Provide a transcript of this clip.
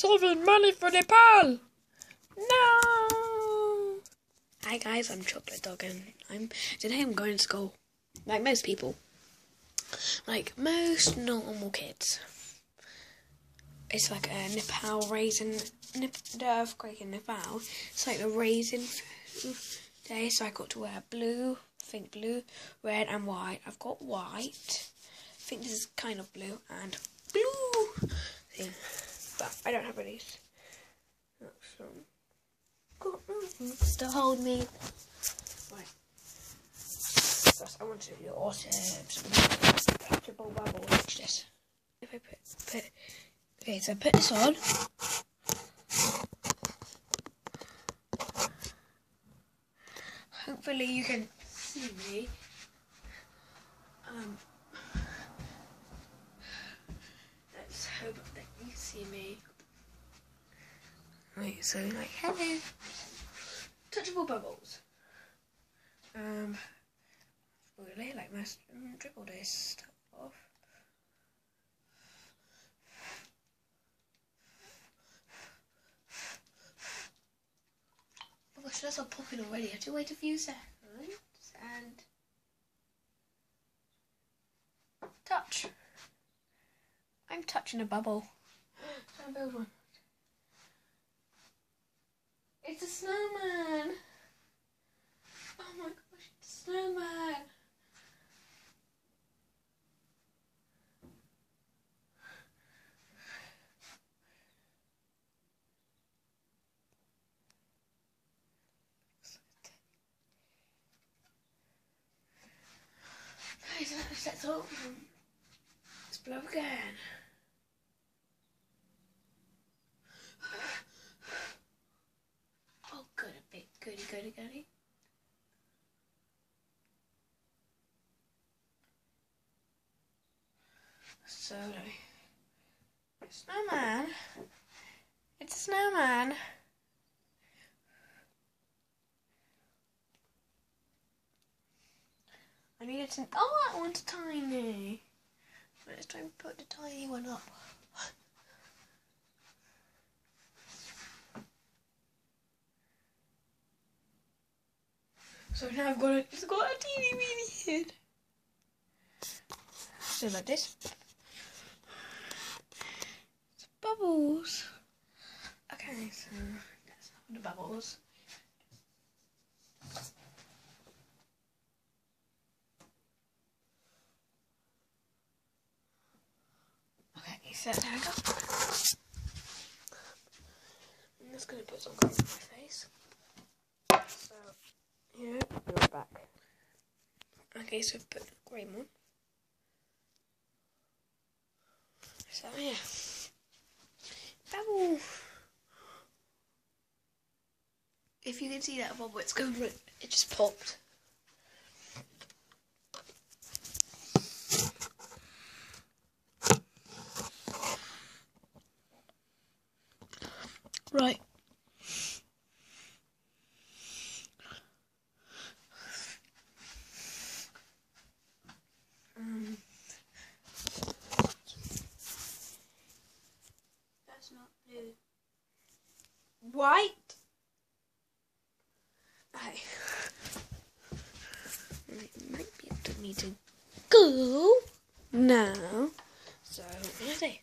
Solving money for Nepal! No! Hi guys, I'm Chocolate Dog and I'm today I'm going to school. Like most people. Like most normal kids. It's like a Nepal raisin Nep- the earthquake in Nepal. It's like the raisin day, so I got to wear blue, I think blue, red and white. I've got white. I think this is kind of blue and blue. I don't have any. So, to hold me. Right. I want to do awesome. Touchable bubble. Watch this. If I put, put, okay, so I put this on. Hopefully you can see me. Um, let's hope that you see me. Right, so like hello. Touchable bubbles. Um, really like most um, dribble this stuff off. Oh gosh, that's all popping already. I have to wait a few seconds and touch. I'm touching a bubble. Trying to build one. It's a snowman. Oh my gosh, it's a snowman. Guys, that's all. Let's blow again. Oh, good, a bit goody, goody. So, snowman. It's a snowman. I need it to. Oh, that one's tiny. Let's try and put the tiny one up. So now I've got a, it's got a teeny weeny head. So like this. It's bubbles. Okay, so that's not the bubbles. Okay, so there we go. I'm just gonna put some colour on my face. Yeah, be right back. Okay, so put the grey one. So yeah. Bubble. If you can see that bubble, it's going it just popped. Right. Um, that's not blue. White. I might be able to need to go now. So, what do I say?